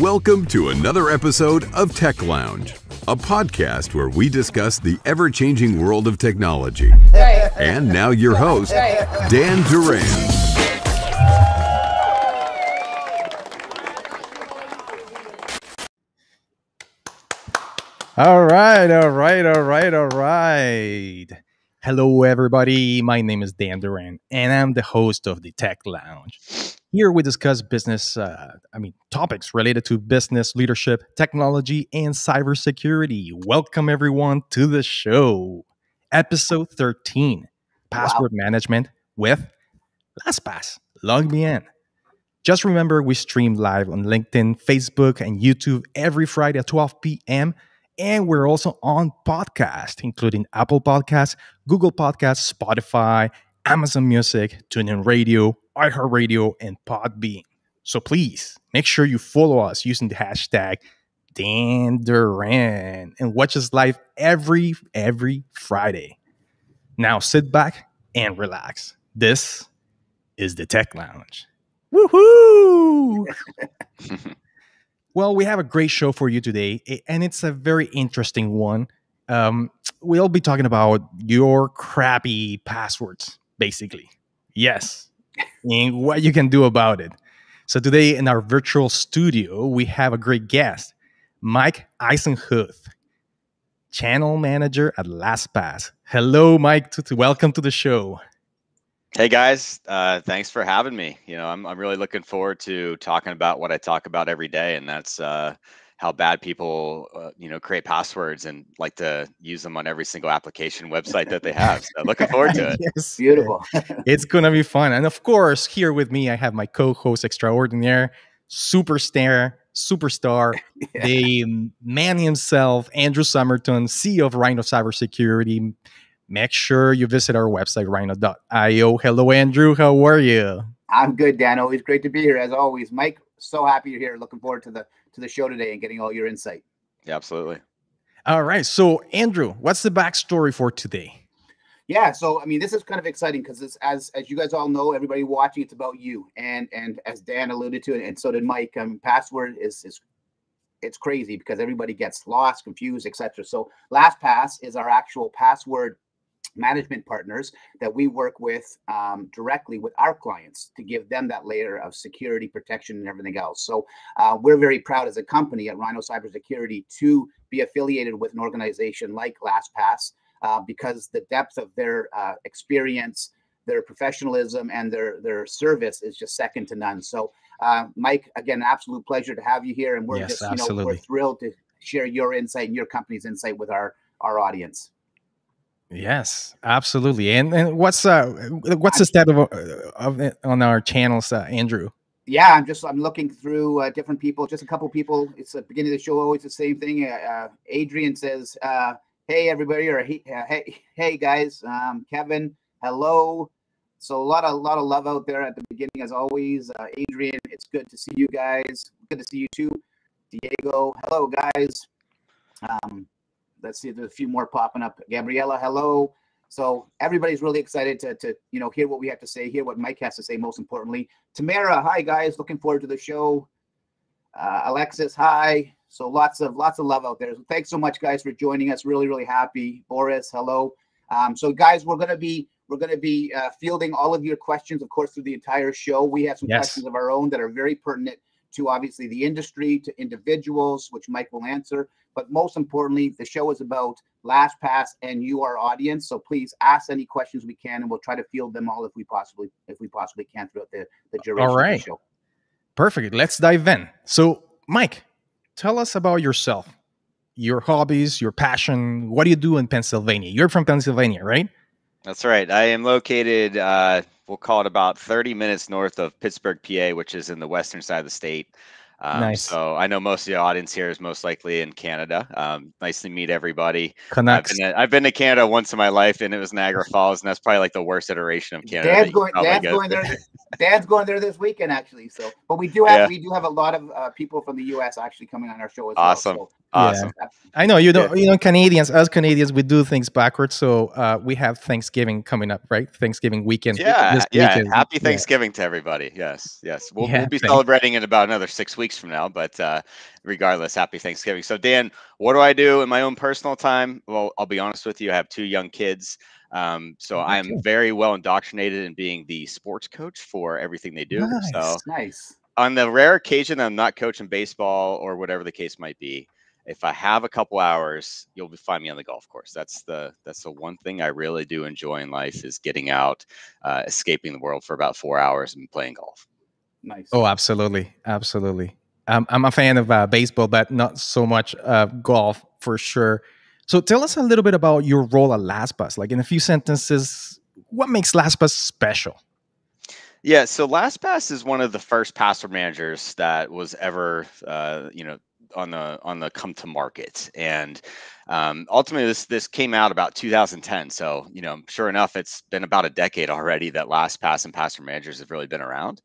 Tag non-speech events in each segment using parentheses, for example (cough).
Welcome to another episode of Tech Lounge, a podcast where we discuss the ever changing world of technology. Right. And now, your host, Right. Dan Duran. All right, all right, all right, all right. Hello, everybody. My name is Dan Duran, and I'm the host of the Tech Lounge. Here we discuss business, uh, I mean, topics related to business, leadership, technology, and cybersecurity. Welcome, everyone, to the show. Episode 13 Password Management with LastPass. LogMeIn. Just remember, we stream live on LinkedIn, Facebook, and YouTube every Friday at 12 p.m. And we're also on podcast, including Apple Podcasts, Google Podcasts, Spotify, Amazon Music, TuneIn Radio, iHeartRadio, and Podbean. So please make sure you follow us using the hashtag Dan Duran and watch us live every every Friday. Now sit back and relax. This is the Tech Lounge. Woohoo! (laughs) well, we have a great show for you today, and it's a very interesting one. Um, we'll be talking about your crappy passwords, basically. Yes, and what you can do about it. So today in our virtual studio, we have a great guest, Mike Eisenhuth, channel manager at LastPass. Hello, Mike. Welcome to the show. Hey guys, uh, thanks for having me. You know, I'm I'm really looking forward to talking about what I talk about every day, and that's uh, how bad people, uh, you know, create passwords and like to use them on every single application website that they have. So looking forward to (laughs) it. yes. Beautiful. (laughs) It's gonna be fun. And of course, here with me, I have my co-host extraordinaire, superstar, superstar, (laughs) Yeah. the man himself, Andrew Summerton, CEO of Rhyno Cybersecurity. Make sure you visit our website, rhyno.io. Hello, Andrew. How are you? I'm good, Dan. Always great to be here as always. Mike, so happy you're here. Looking forward to the to the show today and getting all your insight. Yeah, absolutely. All right. So, Andrew, what's the backstory for today? Yeah, so I mean, this is kind of exciting because it's as as you guys all know, everybody watching, it's about you. And and as Dan alluded to, and so did Mike, um, password is is it's crazy because everybody gets lost, confused, etc. So LastPass is our actual password management partners that we work with um, directly with our clients to give them that layer of security protection and everything else. So uh, we're very proud as a company at rhyno cybersecurity to be affiliated with an organization like lastpass uh, because the depth of their uh, experience their professionalism and their their service is just second to none. So uh, mike again absolute pleasure to have you here and we're Yes, just you know we're absolutely. thrilled to share your insight and your company's insight with our our audience Yes, absolutely. And and what's uh what's the stat of, uh, of it on our channels, uh, Andrew? yeah i'm just i'm looking through uh, different people just a couple people it's the beginning of the show always the same thing uh, uh, adrian says uh, hey everybody or hey uh, hey hey guys um, kevin hello so a lot of a lot of love out there at the beginning as always uh, adrian it's good to see you guys good to see you too diego hello guys um, let's see there's a few more popping up gabriella hello so everybody's really excited to, to you know hear what we have to say, hear what Mike has to say. Most importantly, Tamara, hi guys, looking forward to the show. Uh, Alexis, hi. So lots of lots of love out there. So Thanks so much, guys, for joining us. Really, really happy. Boris, hello. Um, so guys, we're gonna be we're gonna be uh, fielding all of your questions, of course, through the entire show. We have some Yes. questions of our own that are very pertinent to obviously the industry, to individuals, which Mike will answer. But most importantly, the show is about LastPass and you, our audience. So please ask any questions we can, and we'll try to field them all if we possibly if we possibly can throughout the the duration right. of the show. Perfect. Let's dive in. So, Mike, tell us about yourself, your hobbies, your passion. What do you do in Pennsylvania? You're from Pennsylvania, right? That's right. I am located. Uh, we'll call it about 30 minutes north of Pittsburgh, PA, which is in the western side of the state. Um, Nice. So I know most of the audience here is most likely in Canada. Um, nice to meet everybody. I've been, to, I've been to Canada once in my life, and it was Niagara Falls, and that's probably like the worst iteration of Canada. Dad's going. Dad's going there. this- Dad's going there this weekend, actually. So, but we do (laughs) have Yeah. we do have a lot of uh, people from the U.S. actually coming on our show as Awesome. well. Awesome. So, I know you don't. You know, Canadians, us Canadians, we do things backwards. So uh, we have Thanksgiving coming up, right? Thanksgiving weekend. Yeah, this yeah. weekend. Happy Yeah. Thanksgiving to everybody. Yes, yes. We'll, Yeah, we'll be thank- celebrating in about another six weeks weeks from now. But uh, regardless, happy Thanksgiving. So, Dan, what do I do in my own personal time? Well, I'll be honest with you. I have two young kids. Um, so Okay. I'm very well indoctrinated in being the sports coach for everything they do. Nice. So Nice. on the rare occasion that I'm not coaching baseball or whatever the case might be, if I have a couple hours, you'll find me on the golf course. That's the that's the one thing I really do enjoy in life is getting out, uh, escaping the world for about four hours and playing golf. Nice. Oh, absolutely, absolutely. Um, I'm a fan of uh, baseball, but not so much uh, golf for sure. So, tell us a little bit about your role at LastPass. Like in a few sentences, what makes LastPass special? Yeah, so LastPass is one of the first password managers that was ever, uh, you know, on the on the come to market, and um, ultimately this this came out about 2010. So you know, sure enough, it's been about a decade already that LastPass and password managers have really been around.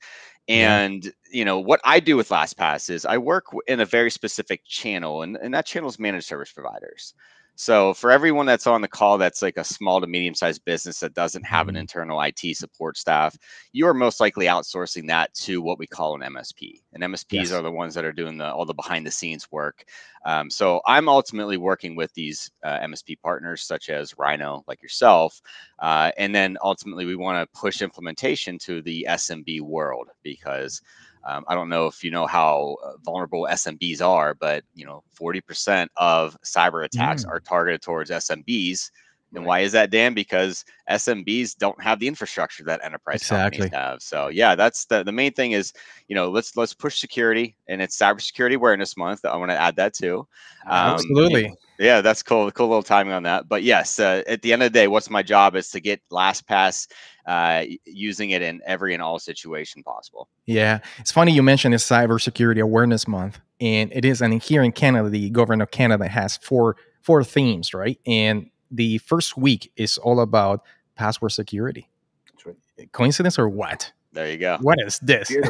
Yeah. And you know what I do with LastPass is I work in a very specific channel, and, and that channel is managed service providers. So for everyone that's on the call, that's like a small to medium sized business that doesn't have an Mhm. internal IT support staff you are most likely outsourcing that to what we call an MSP. And MSPs Yes. are the ones that are doing the, all the behind the scenes work. Um, so I'm ultimately working with these uh, MSP partners, such as Rhyno, like yourself. Uh, and then ultimately, we want to push implementation to the SMB world because um, I don't know if you know how uh, vulnerable SMBs are, but you know, 40% of cyber attacks Mm. are targeted towards SMBs. And Right. why is that, Dan? Because SMBs don't have the infrastructure that enterprise Exactly. companies have. So yeah, that's the the main thing is, you know, let's let's push security and it's cybersecurity awareness month. I want to add that too. Um, Absolutely. Yeah, that's cool. Cool little timing on that. But yes, uh, at the end of the day, what's my job is to get LastPass uh, using it in every and all situation possible. Yeah, it's funny you mentioned it's Cybersecurity Awareness Month, and it is. And here in Canada, the government of Canada has four four themes, right? And the first week is all about password security. That's right. Coincidence or what? There you go. What is this? (laughs)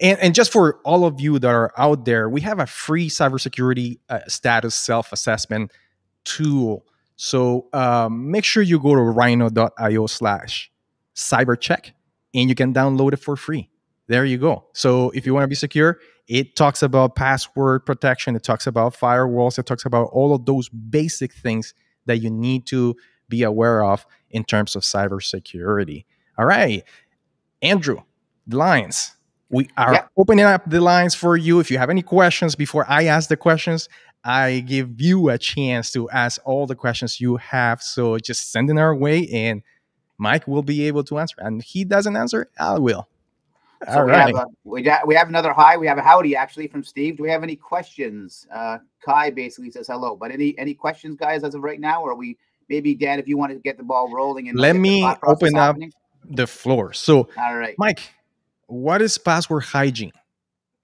And, and just for all of you that are out there, we have a free cybersecurity uh, status self assessment tool. So um, make sure you go to rhyno.io slash cybercheck and you can download it for free. There you go. So if you want to be secure, it talks about password protection, it talks about firewalls, it talks about all of those basic things that you need to be aware of in terms of cybersecurity. All right. Andrew, the lines. We are Yeah. opening up the lines for you. If you have any questions before I ask the questions, I give you a chance to ask all the questions you have. So just send in our way and Mike will be able to answer. And he doesn't answer, I will. So all we right. have a, we, got, we have another hi. We have a howdy actually from Steve. Do we have any questions? Uh, Kai basically says hello. But any any questions, guys, as of right now, or are we maybe Dan, if you want to get the ball rolling and Let me open up- happening? the floor. So, All right. Mike, what is password hygiene?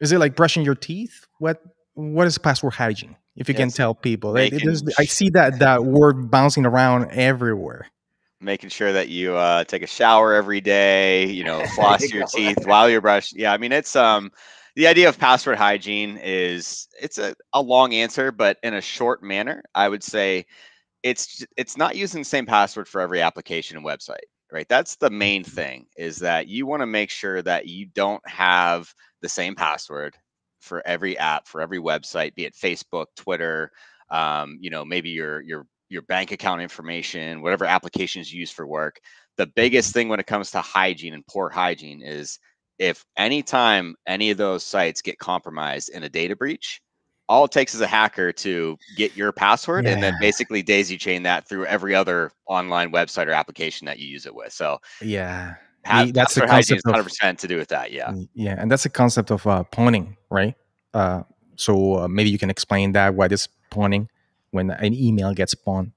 Is it like brushing your teeth? What What is password hygiene? If you can tell people, It- it I see that that (laughs) word bouncing around everywhere. Making sure that you uh, take a shower every day you know (laughs) floss your teeth while you're brushing yeah i mean it's um the idea of password hygiene is it's a, a long answer but in a short manner i would say it's it's not using the same password for every application and website right? That's the main thing is that you want to make sure that you don't have the same password for every app for every website be it facebook twitter um, you know maybe your your your bank account information whatever applications you use for work the biggest thing when it comes to hygiene and poor hygiene is if anytime any of those sites get compromised in a data breach all it takes is a hacker to get your password and then basically daisy chain that through every other online website or application that you use it with so Yeah. The- that's the password hygiene is concept of- 100% to do with that yeah Yeah, and that's the concept of uh, pwning, right? Uh, so uh, maybe you can explain that. What is pwning when an email gets pwned?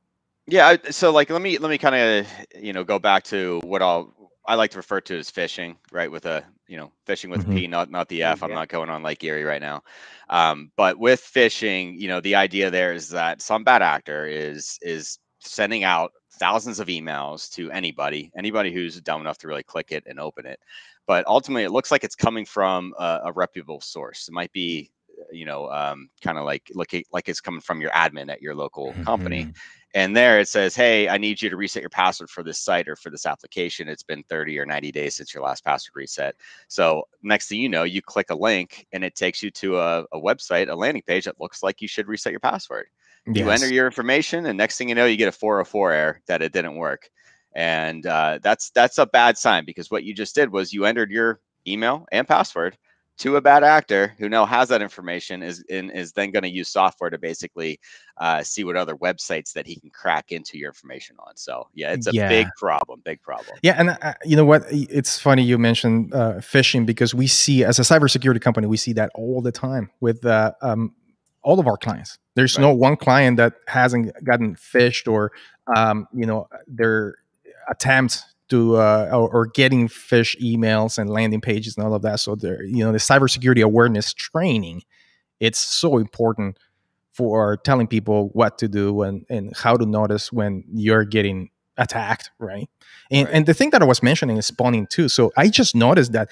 Yeah, so like let me let me kind of you know go back to what I'll I like to refer to as phishing, right? With a you know phishing with Mhm. a P, not not the F. I'm Yeah. not going on Lake Erie right now. Um, but with phishing, you know, the idea there is that some bad actor is is sending out thousands of emails to anybody, anybody who's dumb enough to really click it and open it. But ultimately, it looks like it's coming from a, a reputable source. It might be, you know, um, kind of like looking like it's coming from your admin at your local company Mhm. And there it says, Hey, I need you to reset your password for this site or for this application. It's been 30 or 90 days since your last password reset. So, next thing you know, you click a link and it takes you to a, a website, a landing page that looks like you should reset your password. Yes. You enter your information, and next thing you know, you get a 404 error that it didn't work. And uh, that's that's a bad sign because what you just did was you entered your email and password to a bad actor who now has that information is in, is then going to use software to basically uh, see what other websites that he can crack into your information on. So yeah, it's a yeah. big problem, big problem. Yeah, and uh, you know what? It's funny you mentioned uh, phishing because we see as a cybersecurity company we see that all the time with uh, um, all of our clients. There's right. no one client that hasn't gotten phished or um, you know their attempts to uh, or, or, getting phish emails and landing pages and all of that. So there, you know, the cybersecurity awareness training, it's so important for telling people what to do and, and how to notice when you're getting attacked, right? And right. and the thing that I was mentioning is spawning too. So I just noticed that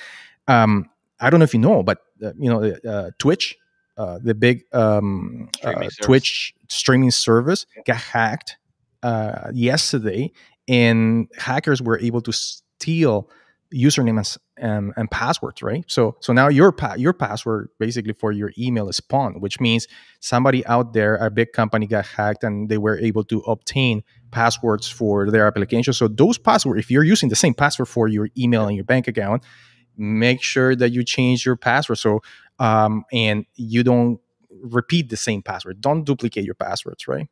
um, I don't know if you know, but uh, you know, uh, Twitch, uh, the big um, uh, Twitch streaming service, got hacked uh, yesterday, and hackers were able to steal usernames and, and, passwords right? So so now your pa- your password basically for your email is pwned which means somebody out there a big company got hacked and they were able to obtain passwords for their application. So those passwords if you're using the same password for your email and your bank account make sure that you change your password. So um, and you don't repeat the same password. Don't duplicate your passwords right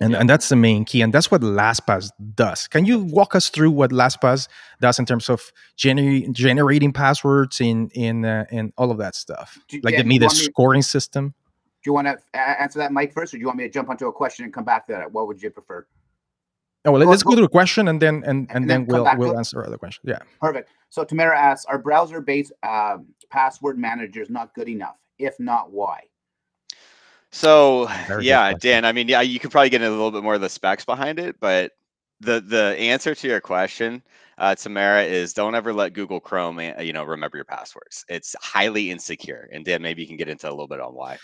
and, yeah. and that's the main key. And that's what LastPass does. Can you walk us through what LastPass does in terms of gener- generating passwords in in uh, in all of that stuff? Do, like yeah, the, me the scoring system? Do you want to answer that, Mike, first, or do you want me to jump onto a question and come back to that? What would you prefer? Oh, well, let's go, to a question and then and, and, and then, then we'll we'll answer other questions. Yeah. Perfect. So Tamara asks, are browser-based um, password managers not good enough? If not, why? So Very yeah, Dan. I mean, yeah, you could probably get into a little bit more of the specs behind it, but the the answer to your question, uh, Tamara, is don't ever let Google Chrome, eh, you know, remember your passwords. It's highly insecure. And Dan, maybe you can get into a little bit on why.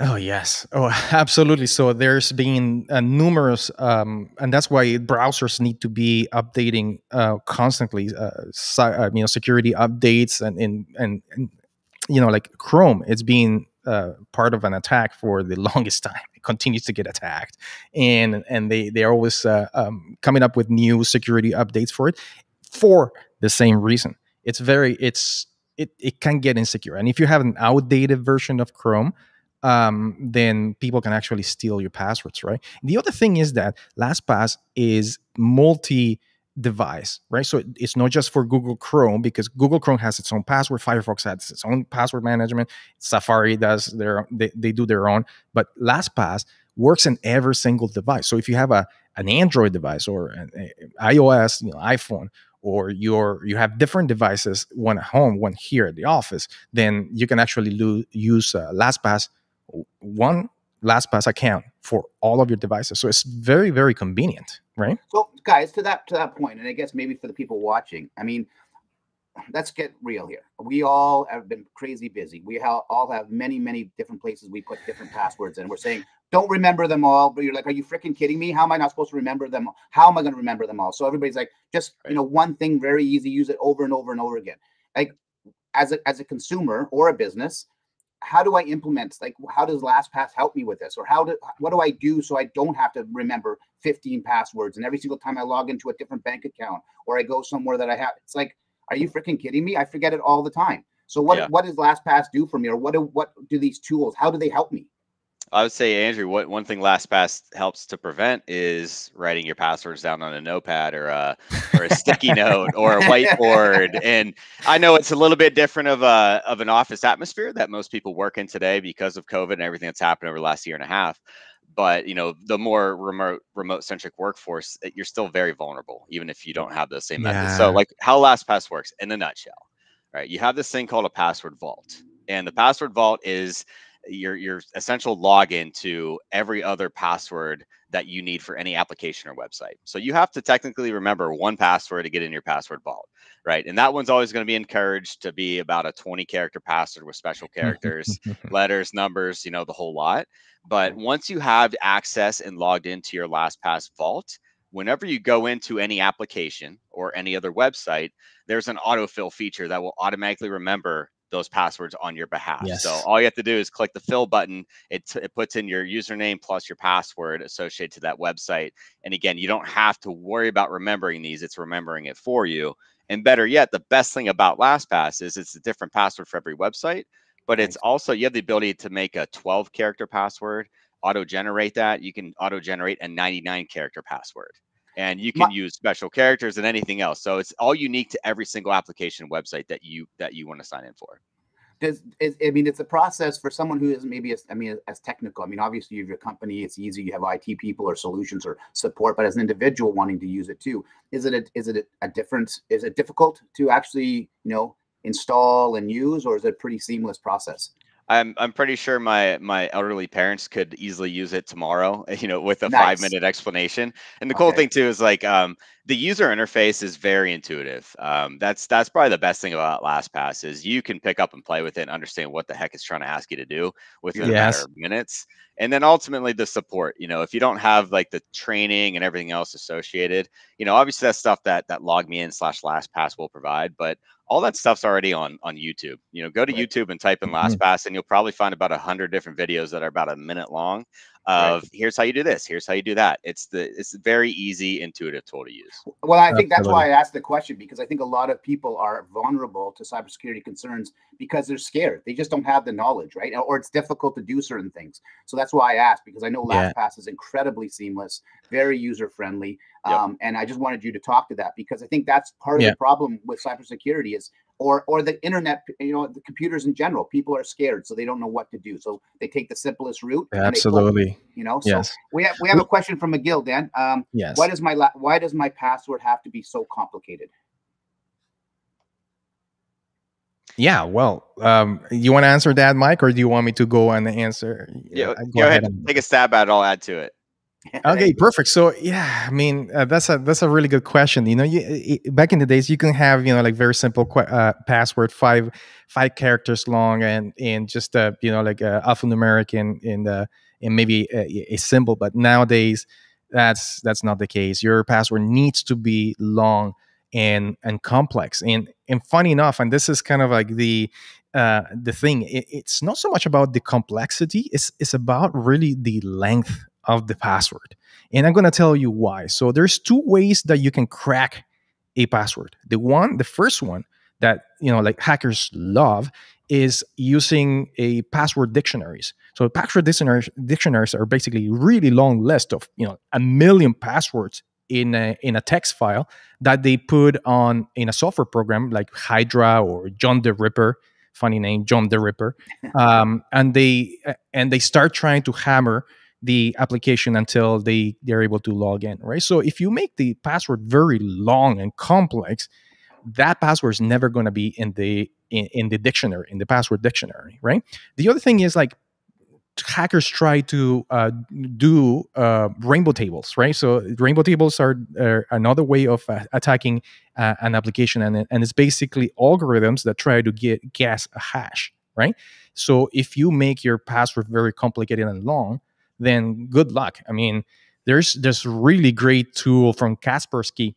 Oh yes, oh (laughs) absolutely. So there's been uh, numerous, um, and that's why browsers need to be updating uh, constantly. Uh, uh you know, security updates and, and and and you know, like Chrome, it's being uh, part of an attack for the (laughs) longest time. It continues to get attacked, and and they they're always uh, um, coming up with new security updates for it for the same reason. It's very it's it it can get insecure, and if you have an outdated version of Chrome, um, then people can actually steal your passwords, right? The other thing is that LastPass is multi device, right? So it's not just for Google Chrome because Google Chrome has its own password, Firefox has its own password management, Safari does their they, they do their own, but LastPass works in every single device. So if you have a an Android device or an iOS, you know, iPhone, or you're you have different devices, one at home, one here at the office, then you can actually lo- use uh, LastPass one LastPass account for all of your devices. So it's very, very convenient, right? So, guys, to that to that point, and I guess maybe for the people watching, I mean, let's get real here. We all have been crazy busy. We all have many, many different places we put different passwords in. We're saying, don't remember them all. But you're like, are you freaking kidding me? How am I not supposed to remember them? How am I going to remember them all? So everybody's like, just right. you know, one thing, very easy, use it over and over and over again. Like as a as a consumer or a business, how do I implement like how does LastPass help me with this? Or how do what do I do so I don't have to remember 15 passwords and every single time I log into a different bank account or I go somewhere that I have it's like are you freaking kidding me? I forget it all the time. So what yeah. what does LastPass do for me? Or what do what do these tools how do they help me I would say, Andrew, what one thing LastPass helps to prevent is writing your passwords down on a notepad or a or a sticky note or a whiteboard. (laughs) And I know it's a little bit different of a of an office atmosphere that most people work in today because of COVID and everything that's happened over the last year and a half. But you know, the more remote remote centric workforce, you're still very vulnerable, even if you don't have the same yeah. methods. So, like how LastPass works in a nutshell, right? You have this thing called a password vault, and the password vault is your your essential login to every other password that you need for any application or website. So you have to technically remember one password to get in your password vault, right? And that one's always going to be encouraged to be about a 20 character password with special characters, (laughs) letters, numbers, you know, the whole lot. But once you have access and logged into your LastPass vault, whenever you go into any application or any other website, there's an autofill feature that will automatically remember those passwords on your behalf. Yes. So all you have to do is click the fill button. It, it puts in your username plus your password associated to that website. And again, you don't have to worry about remembering these. It's remembering it for you. And better yet, the best thing about LastPass is it's a different password for every website, but it's also you have the ability to make a 12 character password, auto generate that. You can auto generate a 99 character password and you can My- use special characters and anything else. So it's all unique to every single application website that you that you want to sign in for. does is, I mean it's a process for someone who is maybe as I mean as technical. I mean, obviously you have your company, it's easy. You have IT people or solutions or support, but as an individual wanting to use it too, is it a, is it a, a difference? Is it difficult to actually you know install and use, or is it a pretty seamless process? I'm I'm pretty sure my my elderly parents could easily use it tomorrow, (laughs) you know, with a Nice. five minute explanation. And the cool Okay. thing too is like um, the user interface is very intuitive. Um, that's that's probably the best thing about LastPass is you can pick up and play with it and understand what the heck it's trying to ask you to do within a Yes. matter of minutes. And then ultimately the support. You know, if you don't have like the training and everything else associated, you know, obviously that's stuff that that LogMeIn slash LastPass will provide, but all that stuff's already on on YouTube. You know, go to Right. YouTube and type in Mhm. LastPass, and you'll probably find about a hundred different videos that are about a minute long. Right. Of here's how you do this, here's how you do that. It's the it's a very easy, intuitive tool to use. Well, I think that's why I asked the question because I think a lot of people are vulnerable to cybersecurity concerns because they're scared. They just don't have the knowledge, right? Or it's difficult to do certain things. So that's why I asked because I know Yeah. LastPass is incredibly seamless, very user friendly, Yep. um, and I just wanted you to talk to that because I think that's part of the problem with cybersecurity is or or the internet, you know, the computers in general. People are scared, so they don't know what to do. So they take the simplest route. and they Absolutely. you know, so Yes. we have we have a question from McGill, Dan. Um, Yes. why does my la- why does my password have to be so complicated? Yeah, well, um, you want to answer that, Mike, or do you want me to go and answer? Yeah, uh, go, ahead, and- take a stab at it. I'll add to it. Okay perfect. So yeah i mean uh, that's a that's a really good question. You know you, i i- back in the days you can have you know like very simple uh, password five five characters long and and just uh you know like uh, alphanumeric and and uh and maybe a, a symbol. But nowadays that's that's not the case. Your password needs to be long and and complex. And and funny enough and this is kind of like the uh the thing it, it's not so much about the complexity it's it's about really the length of the password. And I'm going to tell you why. So there's two ways that you can crack a password. The one, the first one that, you know, like hackers love is using a password dictionaries. So password dictionaries, dictionaries are basically really long list of, you know, a million passwords in a, in a text file that they put on in a software program like Hydra or John the Ripper, funny name, John the Ripper. (laughs) Um, and they and they start trying to hammer the application until they they're able to log in right? So if you make the password very long and complex that password is never going to be in the in, in the dictionary in the password dictionary right? The other thing is like hackers try to uh, do uh, rainbow tables right? So rainbow tables are, are another way of uh, attacking uh, an application and, and it's basically algorithms that try to get guess a hash right? So if you make your password very complicated and long then good luck. I mean, there's this really great tool from Kaspersky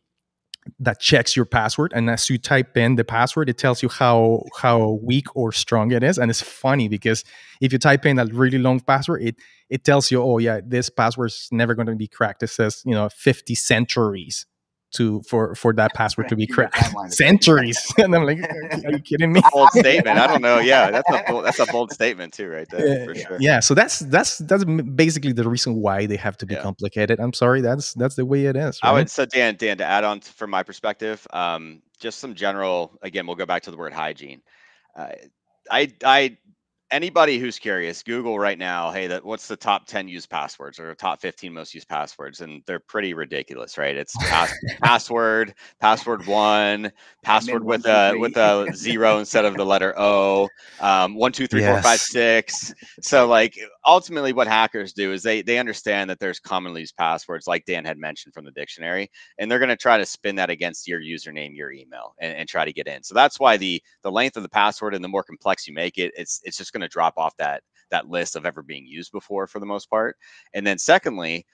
that checks your password, and as you type in the password, it tells you how how weak or strong it is. And it's funny because if you type in a really long password, it it tells you, oh yeah, this password is never going to be cracked. It says you know 50 centuries to for for that password to be Right, (laughs) cracked. centuries, (laughs) and I'm like, are you kidding me? Bold statement. I don't know. Yeah, that's a bold, that's a bold statement too, right there for yeah, sure. yeah, so that's that's that's basically the reason why they have to be Yeah. complicated. I'm sorry, that's that's the way it is. I would so Dan, Dan, to add on to, from my perspective, um, just some general. Again, we'll go back to the word hygiene. Uh, I I anybody who's curious, Google right now, hey, that what's the top 10 used passwords or top 15 most used passwords? And they're pretty ridiculous, right? It's pass, (laughs) password, password one, password with a with a zero instead of the letter O, um, one, two, three, yes. four, five, six. So like ultimately what hackers do is they they understand that there's commonly used passwords, like Dan had mentioned from the dictionary, and they're gonna try to spin that against your username, your email, and, and try to get in. So that's why the the length of the password and the more complex you make it, it's it's just gonna drop off that that list of ever being used before for the most part. And then secondly,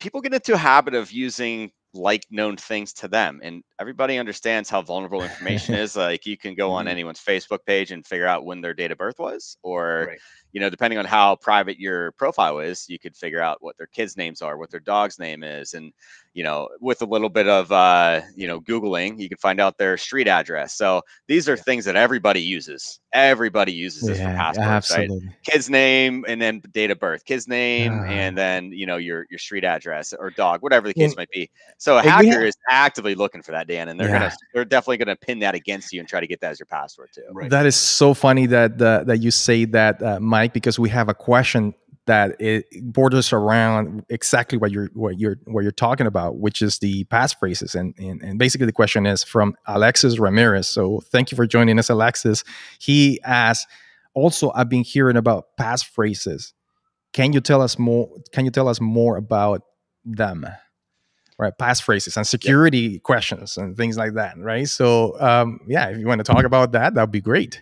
people get into a habit of using like known things to them and everybody understands how vulnerable information (laughs) is like you can go on mm-hmm. anyone's facebook page and figure out when their date of birth was or right you know, depending on how private your profile is, you could figure out what their kids' names are, what their dog's name is, and you know, with a little bit of uh, you know, googling, you can find out their street address. So these are things that everybody uses. Everybody uses this yeah, for passwords, absolutely. right? Kid's name and then date of birth, kid's name, uh, and then you know your your street address or dog, whatever the case might be. So a hacker have, is actively looking for that, Dan, and they're yeah. gonna they're definitely gonna pin that against you and try to get that as your password too. Right. That is so funny that uh, that you say that, uh, Mike, because we have a question that it borders around exactly what you're what you're what you're talking about, which is the passphrases. And, and and basically the question is from Alexis Ramirez. So thank you for joining us, Alexis. He asks, also I've been hearing about passphrases. Can you tell us more? Can you tell us more about them? Right, passphrases and security yeah. questions and things like that. Right. So um, yeah, if you want to talk about that, that would be great.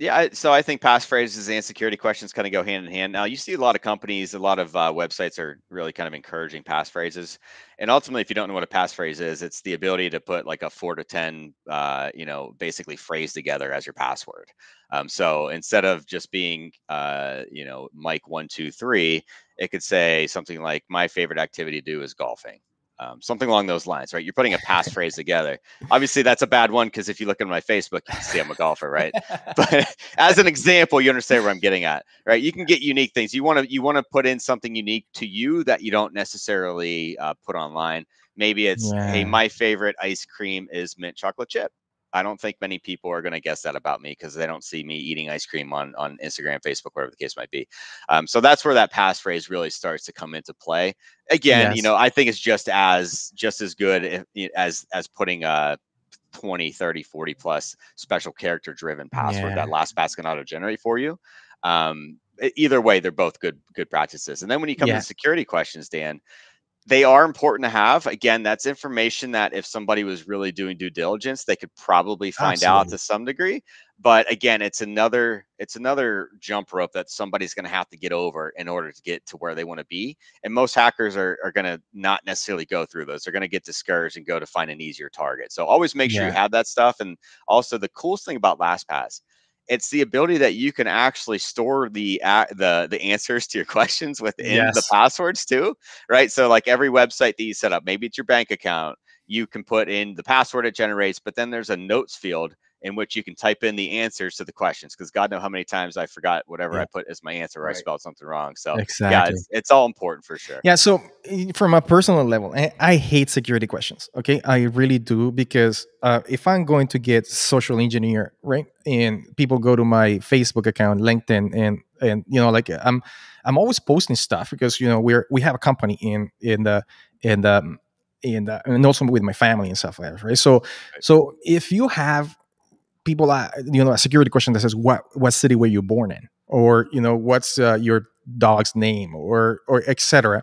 Yeah, so I think passphrases and security questions kind of go hand in hand. Now, you see a lot of companies, a lot of uh, websites are really kind of encouraging passphrases. And ultimately, if you don't know what a passphrase is, it's the ability to put like a four to 10, uh, you know, basically phrase together as your password. Um, so instead of just being, uh, you know, Mike one, two, three, it could say something like, my favorite activity to do is golfing um, something along those lines, right? You're putting a (laughs) passphrase together. Obviously, that's a bad one because if you look at my Facebook, you can see I'm a golfer, right? (laughs) but (laughs) as an example, you understand where I'm getting at, right? You can get unique things. You want to you want to put in something unique to you that you don't necessarily uh, put online. Maybe it's, yeah. hey, my favorite ice cream is mint chocolate chip. I don't think many people are going to guess that about me because they don't see me eating ice cream on on Instagram, Facebook, whatever the case might be. Um, so that's where that passphrase really starts to come into play. Again, yes. you know, I think it's just as just as good if, as as putting a 20, 30, 40 plus special character driven password yeah. that LastPass can auto generate for you. Um, either way, they're both good good practices. And then when you come yeah. to security questions, Dan, they are important to have. Again, that's information that if somebody was really doing due diligence, they could probably find Absolutely. out to some degree. But again, it's another it's another jump rope that somebody's going to have to get over in order to get to where they want to be. And most hackers are, are going to not necessarily go through those. They're going to get discouraged and go to find an easier target. So always make sure yeah. you have that stuff. And also the coolest thing about LastPass it's the ability that you can actually store the uh, the the answers to your (laughs) questions within yes. the passwords too, right? So like every website that you set up, maybe it's your bank account, you can put in the password it generates, but then there's a notes field in which you can type in the answers to the questions because God know how many times I forgot whatever yeah. I put as my answer or right. I spelled something wrong. So exactly. yeah, it's, it's, all important for sure. Yeah. So from a personal level, I, hate security questions. Okay, I really do because uh, if I'm going to get social engineer right, and people go to my Facebook account, LinkedIn, and and you know like I'm I'm always posting stuff because you know we're we have a company in in the in the and, uh, and also with my family and stuff like that, right? So, right. so if you have people uh, you know a security question that says what what city were you born in? Or you know what's uh, your dog's name? Or or etc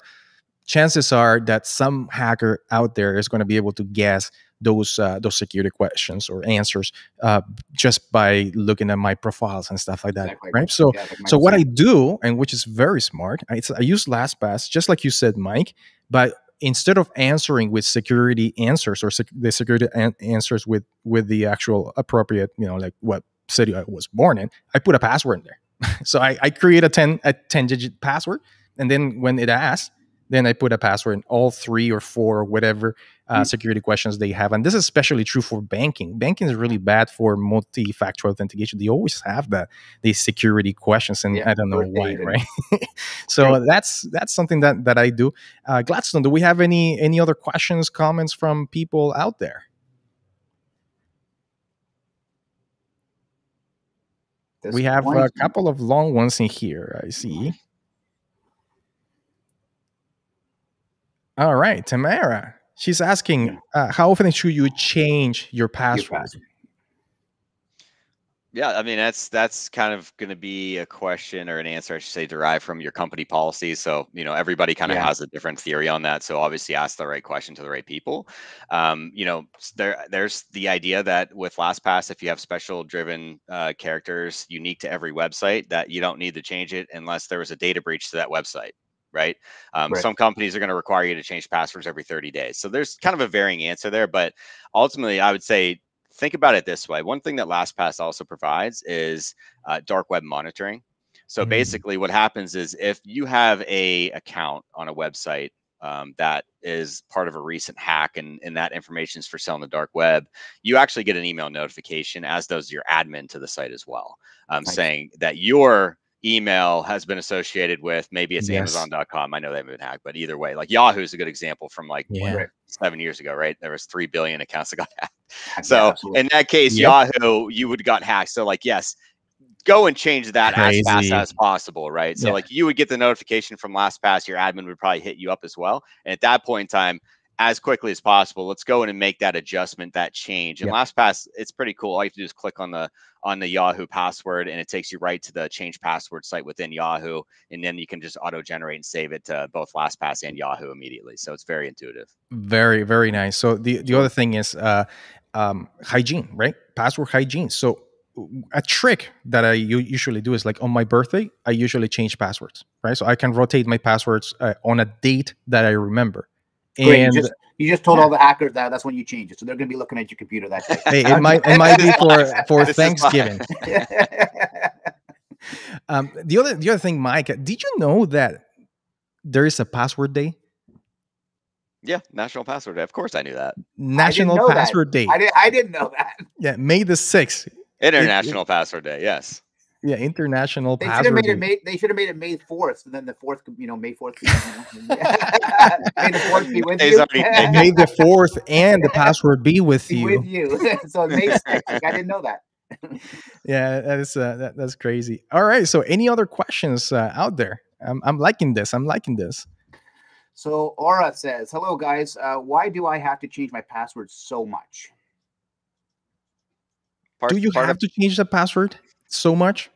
chances are that some hacker out there is going to be able to guess those uh, those security questions or answers uh, just by looking at my profiles and stuff like that exactly. right? So yeah, like so what i do and which is very smart I, I use lastpass just like you said mike but instead of answering with security answers or sec- the security an- answers with with the actual appropriate you know like what city i was born in i put a password in there. (laughs) So I, I create a 10 a 10 digit password and then when it asks then I put a password in all three or four or whatever uh, mm. security questions they have. And this is especially true for banking. Banking is really bad for multi-factor authentication. They always have that these security questions, and yeah, I don't know why, right? (laughs) so that's that's something that that I do. Uh, Gladstone, do we have any any other questions, comments from people out there? we have a couple of long ones in here. I see. All right, Tamara. She's asking, uh, how often should you change your password? Your password. Yeah, I mean that's that's kind of going to be a question or an answer, I should say, derived from your company policy. So you know everybody kind of yeah. has a different theory on that. So obviously, ask the right question to the right people. Um, you know, there there's the idea that with LastPass, if you have special driven uh, characters unique to every website, that you don't need to change it unless there was a data breach to that website right? Um, right. Some companies are going to require you to change passwords every 30 days. So there's kind of a varying answer there, but ultimately, I would say think about it this way. One thing that LastPass also provides is uh, dark web monitoring. So mm-hmm. basically, what happens is if you have a account on a website um, that is part of a recent hack and, and that information is for sale on the dark web, you actually get an email notification, as does your admin to the site as well, um, nice. saying that your email has been associated with maybe it's yes. amazon.com i know they haven't been hacked but either way like yahoo is a good example from like yeah. what, seven years ago right there was 3 billion accounts that got hacked so yeah, in that case yep. yahoo you would have got hacked so like yes go and change that Crazy. as fast as possible right so yeah. like you would get the notification from lastpass your admin would probably hit you up as well and at that point in time as quickly as possible. Let's go in and make that adjustment, that change. And LastPass, it's pretty cool. All you have to do is click on the on the Yahoo password, and it takes you right to the change password site within Yahoo, and then you can just auto generate and save it to both LastPass and Yahoo immediately. So it's very intuitive. Very very nice. So the the other thing is uh, um, hygiene, right? Password hygiene. So a trick that I usually do is like on my birthday, I usually change passwords, right? So I can rotate my passwords uh, on a date that I remember. Great. And you just, you just told yeah. all the hackers that that's when you change it, so they're going to be looking at your computer that day. Hey, it might it might be for (laughs) for Thanksgiving. (laughs) um, the other the other thing, Mike, did you know that there is a password day? Yeah, National Password Day. Of course, I knew that. National Password that. Day. I, did, I didn't know that. Yeah, May the sixth. International it, Password Day. Yes. Yeah, international they should have made it May. They should have made it May fourth, and then the fourth, you know, May fourth. (laughs) (laughs) May the fourth be with you. (laughs) May the fourth and the password be with you. With you. so May sixth. I didn't know that. yeah, that is uh, that, that's crazy. All right. So, any other questions uh, out there? I'm I'm liking this. I'm liking this. So Aura says, "Hello guys. Uh, why do I have to change my password so much?" Part, do you have of- to change the password so much?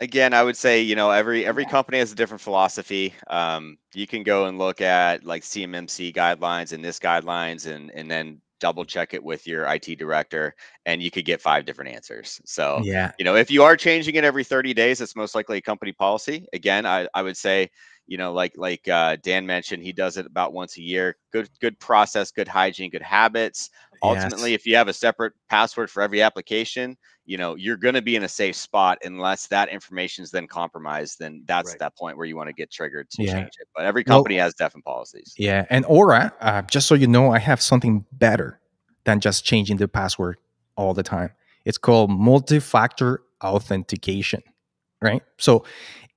Again i would say you know every every company has a different philosophy. Um, you can go and look at like cmmc guidelines and this guidelines and and then double check it with your it director and you could get five different answers. So yeah. you know if you are changing it every 30 days it's most likely a company policy. Again i, I would say you know like like uh, dan mentioned he does it about once a year good good process good hygiene good habits ultimately yes. if you have a separate password for every application you know you're going to be in a safe spot unless that information is then compromised then that's right. that point where you want to get triggered to yeah. change it but every company well, has different policies yeah and aura uh, just so you know i have something better than just changing the password all the time it's called multi-factor authentication right so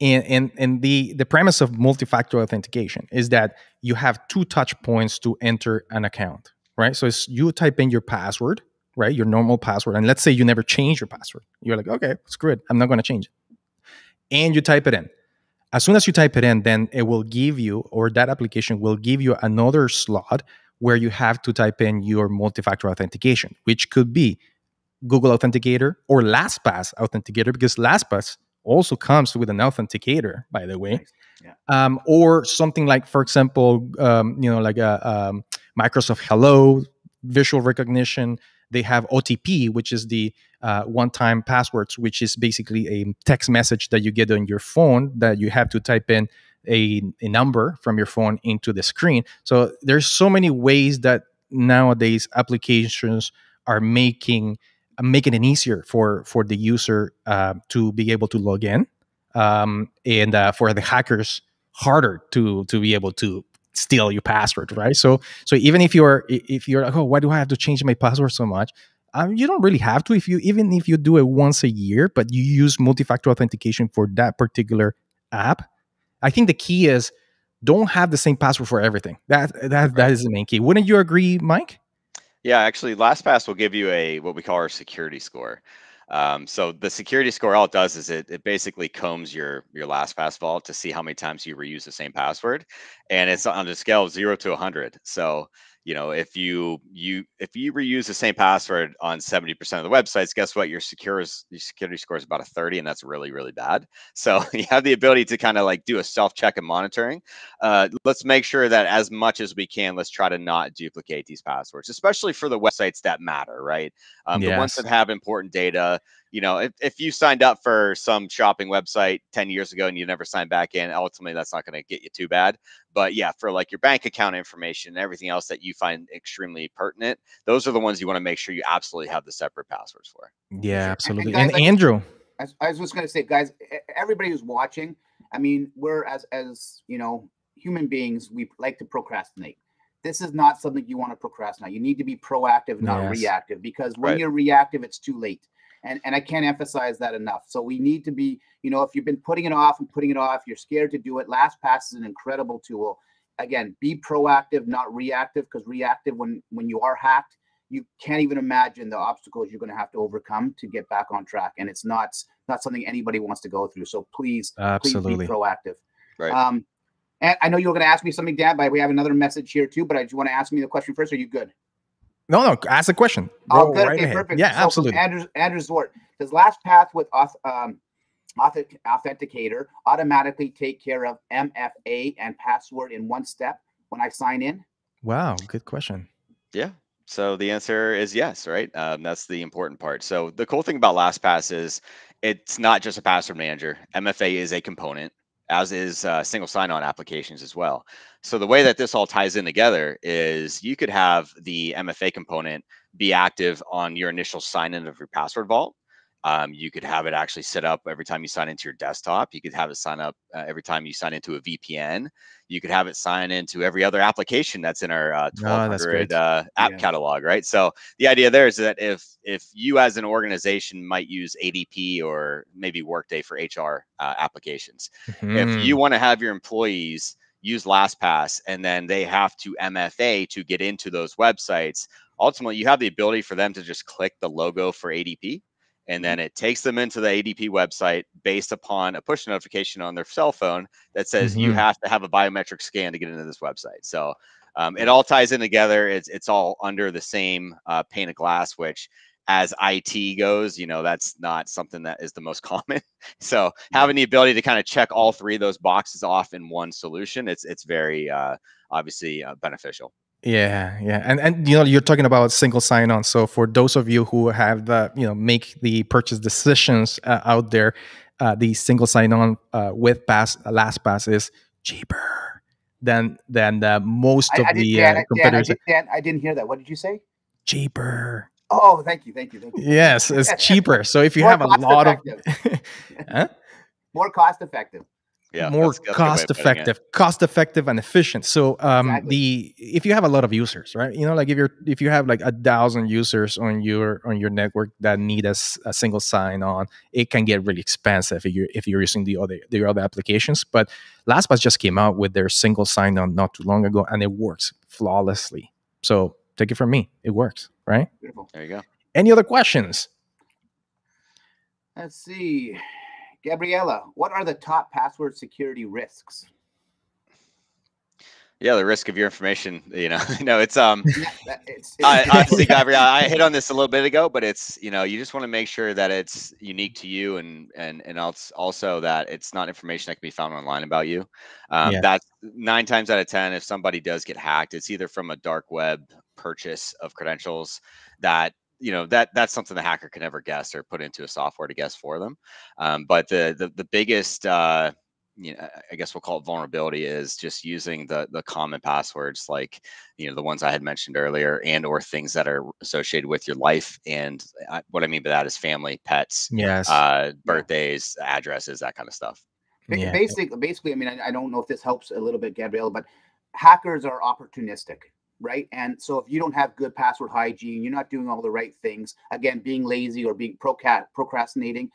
and and, and the the premise of multi-factor authentication is that you have two touch points to enter an account right so you type in your password right? Your normal password. And let's say you never change your password. You're like, okay, screw it. I'm not going to change it. And you type it in. As soon as you type it in, then it will give you, or that application will give you another slot where you have to type in your multi-factor authentication, which could be Google Authenticator or LastPass Authenticator, because LastPass also comes with an authenticator, by the way, yeah. um, or something like, for example, um, you know, like a um, Microsoft Hello, visual recognition, they have OTP, which is the uh, one-time passwords, which is basically a text message that you get on your phone that you have to type in a, a number from your phone into the screen. So there's so many ways that nowadays applications are making making it easier for for the user uh, to be able to log in, um, and uh, for the hackers harder to to be able to steal your password, right? So so even if you're if you're like, oh, why do I have to change my password so much? Um, you don't really have to if you even if you do it once a year, but you use multi-factor authentication for that particular app. I think the key is don't have the same password for everything. That that that is the main key. Wouldn't you agree, Mike? Yeah, actually, LastPass will give you a what we call our security score. Um, so the security score, all it does is it, it basically combs your your LastPass vault to see how many times you reuse the same password, and it's on a scale of zero to 100. So you know if you you if you reuse the same password on 70% of the websites guess what? Your secure your security score is about a 30 and that's really really bad. (laughs) So (laughs) you have the ability to kind of like do a self check and monitoring. Uh, let's make sure that as much as we can let's try to not duplicate these passwords especially for the websites that matter right? Um, yes. the ones that have important data you know, if, if you signed up for some shopping website 10 years ago and you never signed back in, ultimately that's not going to get you too bad. But yeah, for like your bank account information and everything else that you find extremely pertinent, those are the ones you want to make sure you absolutely have the separate passwords for. Yeah, absolutely. And, guys, and Andrew. I, I was just going to say, guys, everybody who's watching, I mean, we're as, as, you know, human beings, we like to procrastinate this is not something you want to procrastinate. You need to be proactive, not yes. reactive, because when right. you're reactive, it's too late and and I can't emphasize that enough. So we need to be, you know, if you've been putting it off and putting it off, you're scared to do it. LastPass is an incredible tool. Again, be proactive, not reactive, because reactive when when you are hacked, you can't even imagine the obstacles you're going to have to overcome to get back on track, and it's not not something anybody wants to go through. So please, Absolutely. please be proactive. Right. Um, and I know you were going to ask me something, Dad, but we have another message here too. But I just want to ask me the question first. Are you good? No, no. Ask a question. oh, good. Right okay, ahead. perfect. Yeah, so absolutely. Andrew, Andrew Zwart, does LastPass with um, Authenticator automatically take care of MFA and password in one step when I sign in? Wow, good question. Yeah. So the answer is yes, right? Um, that's the important part. So the cool thing about LastPass is it's not just a password manager. MFA is a component as is uh, single sign-on applications as well. So the way that this all ties in together is you could have the MFA component be active on your initial sign-in of your password vault. Um, you could have it actually set up every time you sign into your desktop. You could have it sign up uh, every time you sign into a VPN. You could have it sign into every other application that's in our uh, 1200 oh, uh, app yeah. catalog, right? So the idea there is that if if you as an organization might use ADP or maybe Workday for HR uh, applications, mm-hmm. if you want to have your employees use LastPass and then they have to MFA to get into those websites, ultimately you have the ability for them to just click the logo for ADP and then it takes them into the ADP website based upon a push notification on their cell phone that says mm-hmm. you have to have a biometric scan to get into this website. So um, it all ties in together. It's it's all under the same uh, pane of glass, which as IT goes, you know, that's not something that is the most (laughs) common. so having the ability to kind of check all three of those boxes off in one solution, it's it's very uh, obviously uh, beneficial. Yeah, yeah, and and you know you're talking about single sign-on. So for those of you who have the you know make the purchase decisions uh, out there, uh, the single sign-on uh, with pass uh, LastPass is cheaper than than the most of I, I the Dan, uh, competitors. Dan, I, did, Dan, I didn't hear that. What did you say? Cheaper. Oh, thank you, thank you, thank you. Yes, it's cheaper. So if you have a lot of (laughs) huh? more cost effective yeah, more that's, that's cost effective cost effective and efficient so um exactly. the if you have a lot of users right you know like if you're if you have like a thousand users on your on your network that need a, a single sign on it can get really expensive if you're if you're using the other the other applications but lastpass just came out with their single sign on not too long ago and it works flawlessly so take it from me it works right Beautiful. there you go any other questions let's see Gabriella, what are the top password security risks? Yeah, the risk of your information, you know, (laughs) no, it's um, it's, I, honestly, Gabriella, I hit on this a little bit ago, but it's you know, you just want to make sure that it's unique to you, and and and also that it's not information that can be found online about you. Um, yeah. That's nine times out of ten, if somebody does get hacked, it's either from a dark web purchase of credentials that you know that that's something the hacker can never guess or put into a software to guess for them. Um, but the the, the biggest uh, you know, I guess we'll call it vulnerability is just using the the common passwords like you know the ones I had mentioned earlier and or things that are associated with your life and I, what I mean by that is family, pets, yes, uh, birthdays, addresses, that kind of stuff. Yeah. Basically, basically, I mean, I, I don't know if this helps a little bit, Gabrielle, but hackers are opportunistic right? And so if you don't have good password hygiene, you're not doing all the right things. Again, being lazy or being procrastinating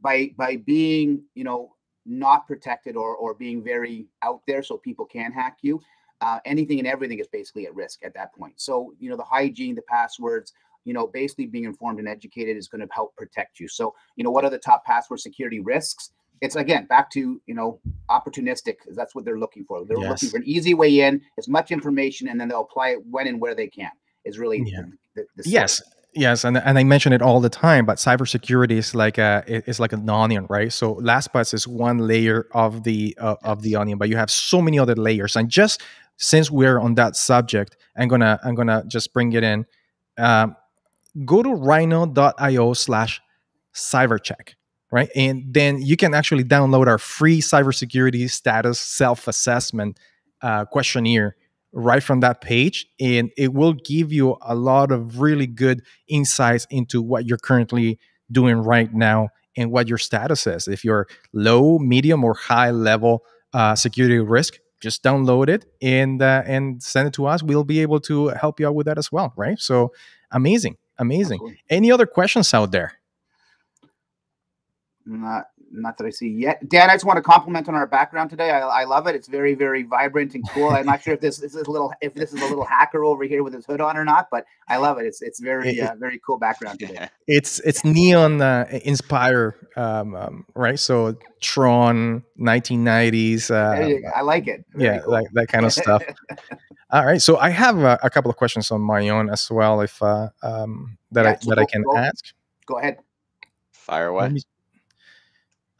by by being, you know, not protected or or being very out there so people can hack you. Uh, anything and everything is basically at risk at that point. So you know the hygiene, the passwords, you know, basically being informed and educated is going to help protect you. So, you know, what are the top password security risks? It's again back to you know opportunistic. That's what they're looking for. They're Yes. looking for an easy way in, as much information, and then they'll apply it when and where they can. Is really Yeah. the, the, the Yes, yes, and and I mention it all the time. But cybersecurity is like a it- it's like an onion, right? So LastPass is one layer of the uh, of the onion, but you have so many other layers. And just since we're on that subject, I'm gonna I'm gonna just bring it in. Um, go to rhyno.io slash cybercheck right? And then you can actually download our free cybersecurity status self-assessment uh, questionnaire right from that page and it will give you a lot of really good insights into what you're currently doing right now and what your status is. If you're low medium or high level uh, security risk just download it and uh, and send it to us. We'll be able to help you out with that as well right? So amazing amazing. Absolutely. any other questions out there Not, not that I see yet. Dan, I just want to compliment on our background today. I, I love it. It's very, very vibrant and cool. I'm not sure if this, this is a little if this is a little hacker over here with his hood on or not, but I love it. It's it's very It- uh, very cool background today. (laughs) it's it's neon uh, inspire um, um, right so tron 1990s uh, I like it. Very yeah cool. like that kind of stuff (laughs) all right so i have uh, a couple of questions on my own as well if uh, um, that Yeah, i so that i can go- ask Go ahead. Fire Let away. me-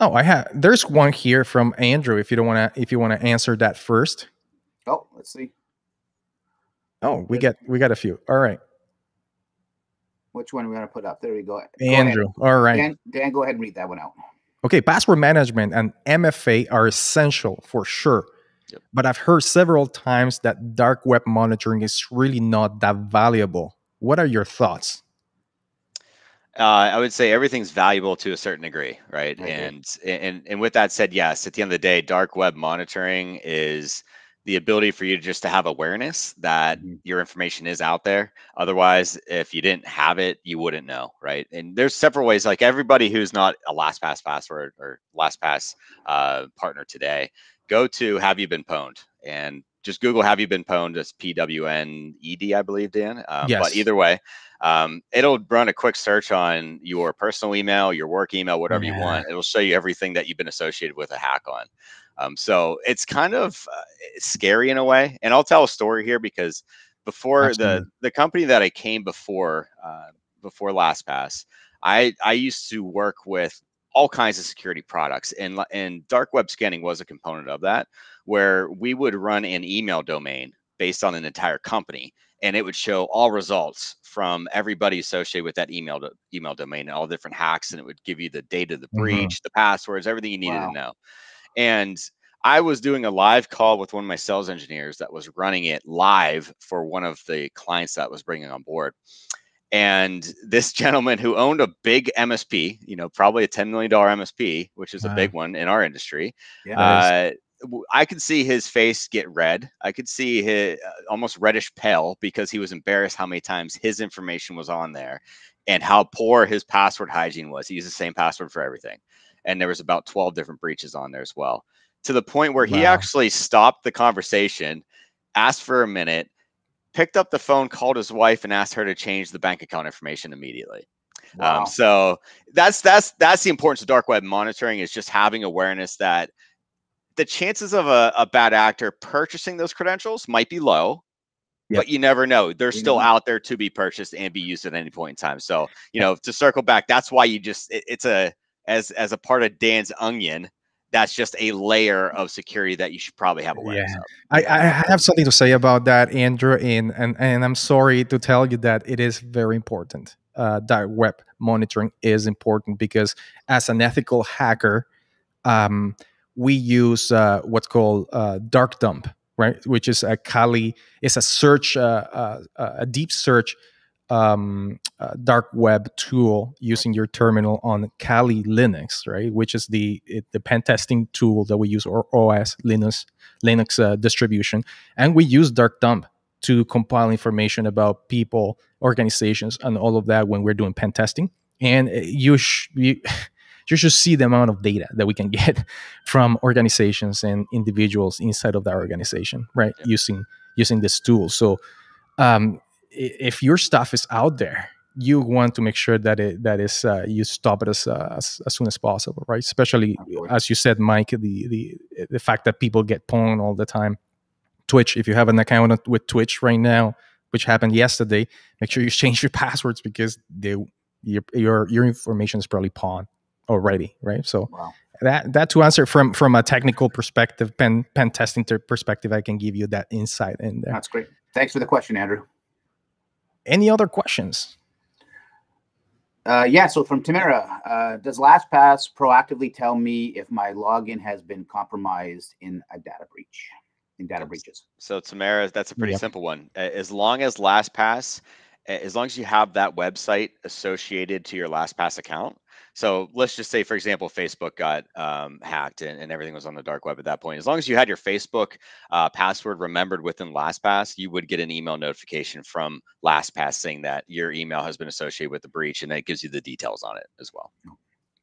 oh i have there's one here from andrew if you don't want to if you want to answer that first Oh, let's see. oh we got we got a few all right Which one are we gonna put up? There we go. Go andrew all right Dan, Dan, go ahead and read that one out. Okay, password management and MFA are essential for sure. Yep. But I've heard several times that dark web monitoring is really not that valuable. What are your thoughts? Uh, I would say everything's valuable to a certain degree, right? And and and with that said, yes, at the end of the day, dark web monitoring is the ability for you to just to have awareness that Mhm. your information is out there. Otherwise, if you didn't have it, you wouldn't know, right? And there's several ways. Like everybody who's not a LastPass password or LastPass uh, partner today, go to Have You Been Pwned and just Google Have You Been Pwned. It's P W N E D, I believe, Dan. Um, Yes. But either way, um, it'll run a quick search on your personal email, your work email, whatever you want. It'll show you everything that you've been associated with a hack on. Um, so it's kind of uh, scary in a way. And I'll tell a story here because before the the company that I came before uh, before LastPass, I I used to work with all kinds of security products and and dark web scanning was a component of that where we would run an email domain based on an entire company and it would show all results from everybody associated with that email do- email domain and all different hacks and it would give you the date of the Mhm. breach the passwords everything you needed Wow. to know and i was doing a live call with one of my sales engineers that was running it live for one of the clients that was bringing on board and this gentleman who owned a big msp you know probably a $10 million msp which is a big one in our industry Yeah. uh, I could see his face get red. I could see his uh, almost reddish pale because he was embarrassed how many times his information was on there and how poor his password hygiene was. He used the same password for everything. And there was about 12 different breaches on there as well. To the point where he actually stopped the conversation, asked for a minute, picked up the phone, called his wife, and asked her to change the bank account information immediately. Wow. Um, so that's that's that's the importance of dark web monitoring is just having awareness that the chances of a, a bad actor purchasing those credentials might be low, Yep. but you never know. They're still out there to be purchased and be used at any point in time. So you know, to circle back, that's why you just it- it's a as as a part of Dan's onion. That's just a layer of security that you should probably have awareness Yeah. of. I, I have something to say about that, Andrew, and, and, and I'm sorry to tell you that it is very important. Uh, that web monitoring is important because as an ethical hacker, um, we use uh, what's called uh, dark dump, right? Which is a Kali, it's a search, uh, uh, uh, a deep search um, uh, dark web tool using your terminal on Kali Linux, right? Which is the it, the pen testing tool that we use or OS Linux Linux uh, distribution, and we use dark dump to compile information about people, organizations, and all of that when we're doing pen testing. And uh, you sh- you, (laughs) you should see the amount of data that we can get (laughs) from organizations and individuals inside of that organization, right? Yeah. Using using this tool. So um, if your stuff is out there, you want to make sure that it that is uh, you stop it as, uh, as, as soon as possible, right? Especially as you said, Mike, the the the fact that people get pwned all the time. Twitch, if you have an account with Twitch right now, which happened yesterday, make sure you (laughs) change your passwords because they your your your information is probably pwned already, right? So Wow. that that to answer from from a technical perspective, pen pen testing perspective, I can give you that insight in there. That's great. Thanks for the question, Andrew. Any other questions? Uh, yeah, so from Tamara, uh, does LastPass proactively tell me if my login has been compromised in a data breach, in data breaches? So Tamara, that's a pretty Yep. simple one. As long as LastPass, a- as long as you have that website associated to your LastPass account. So let's just say, for example, Facebook got um, hacked and, and everything was on the dark web at that point. As long as you had your Facebook uh, password remembered within LastPass, you would get an email notification from LastPass saying that your email has been associated with the breach, and that gives you the details on it as well.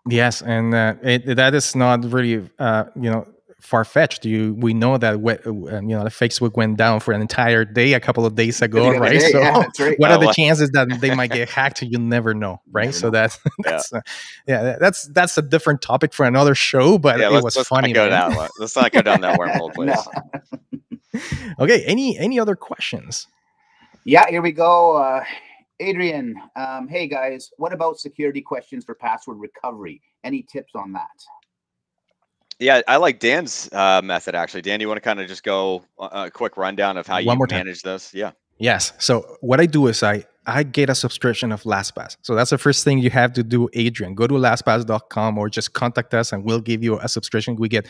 Yes, and uh, it, that is not really, uh, you know, far fetched. You we know that we, uh, you know Facebook went down for an entire day a couple of days ago, Yeah, right? So (laughs) yeah, right. what Oh, are the well. chances that they might get (laughs) hacked? You never know, right? never so know. that's (laughs) that's uh, yeah, that's that's a different topic for another show, but yeah, it was let's funny. not go man. down. one- Let's not go down that wormhole, please. No. okay, any any other questions? Yeah, here we go. Uh, Adrian, um, hey guys, what about security questions for password recovery? Any tips on that? Yeah, I like Dan's uh, method actually. Dan, do you want to kind of just go a quick rundown of how One you more time. manage this? Yeah. Yes. So what I do is I I get a subscription of LastPass. So that's the first thing you have to do, Adrian. Go to lastpass.com or just contact us and we'll give you a subscription. We get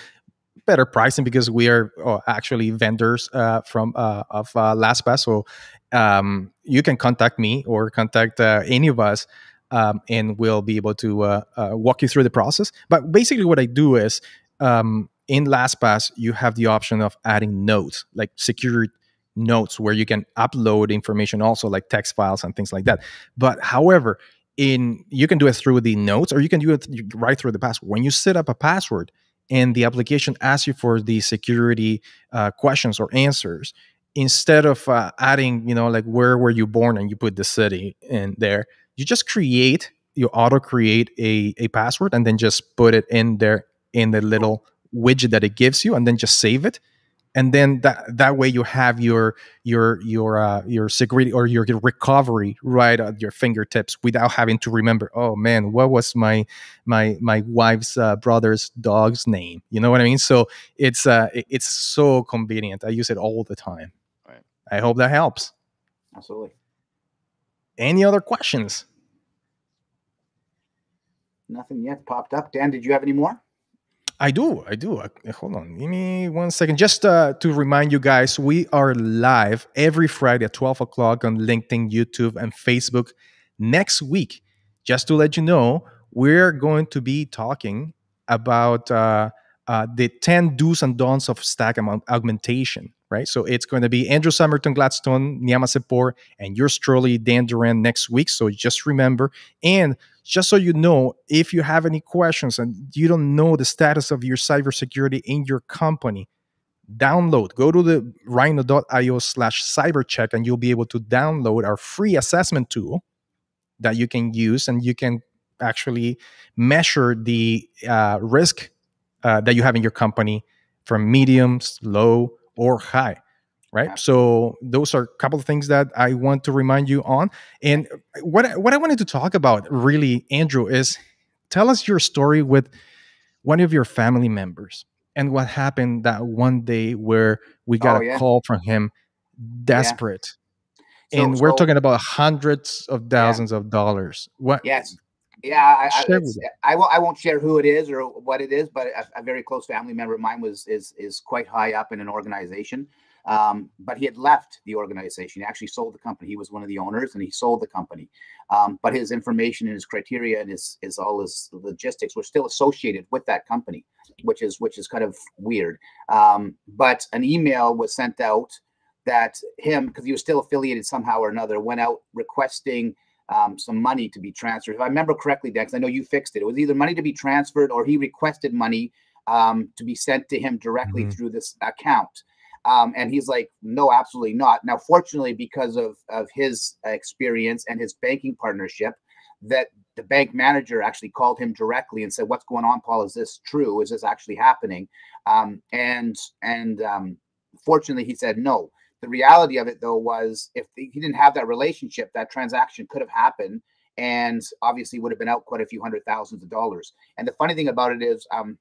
better pricing because we are uh, actually vendors uh, from uh, of uh, LastPass. So um, you can contact me or contact uh, any of us. Um, and we'll be able to uh, walk you through the process. But basically, what I do is um, in LastPass, you have the option of adding notes, like secure notes, where you can upload information, also like text files and things like that. But however, in you can do it through the notes, or you can do it right through the password. When you set up a password and the application asks you for the security uh, questions or answers, instead of uh, adding, you know, like where were you born and you put the city in there, you just create, you auto create a, a password and then just put it in there in the little widget that it gives you and then just save it and then that that way you have your your your uh, your security or your recovery right at your fingertips without having to remember oh man what was my my my wife's uh, brother's dog's name you know what i mean so it's uh it's so convenient i use it all the time Right. i hope that helps Absolutely. any other questions Nothing yet popped up. Dan, did you have any more? I do. I do. Uh, hold on. Give me one second. Just uh, to remind you guys, we are live every Friday at 12 o'clock on LinkedIn, YouTube, and Facebook. Next week, just to let you know, we're going to be talking about uh, uh, the 10 do's and don'ts of stack augmentation, right? So it's going to be Andrew Summerton Gladstone, Nyama Sepor, and yours truly, Dan Duran, next week. So just remember. And just so you know, if you have any questions and you don't know the status of your cybersecurity in your company, download, go to the rhyno.io slash cybercheck, and you'll be able to download our free assessment tool that you can use and you can actually measure the uh, risk uh, that you have in your company from medium, low, or high. Right. So those are a couple of things that I want to remind you on. And what I- what I wanted to talk about really, Andrew, is tell us your story with one of your family members and what happened that one day where we got Oh, a yeah. call from him, desperate, So- and we're so- talking about hundreds of thousands of dollars. What? Yes. Yeah, I, I, Share it's- with I won't. I won't share who it is or what it is, but a, a very close family member of mine was is is quite high up in an organization. Um, but he had left the organization. He actually sold the company. He was one of the owners, and he sold the company. Um, but his information and his criteria and his his all his logistics were still associated with that company, which is which is kind of weird. Um, but an email was sent out that him because he was still affiliated somehow or another went out requesting um, some money to be transferred. If I remember correctly, Dex, I know you fixed it. It was either money to be transferred or he requested money um, to be sent to him directly Mhm. through this account. Um, and he's like, no, absolutely not. Now, fortunately, because of of his experience and his banking partnership, that the bank manager actually called him directly and said, "What's going on, Paul? Is this true? Is this actually happening?" Um, and and um, fortunately, he said no. The reality of it, though, was if he didn't have that relationship, that transaction could have happened, and obviously would have been out quite a few hundred thousands of dollars. And the funny thing about it is, um,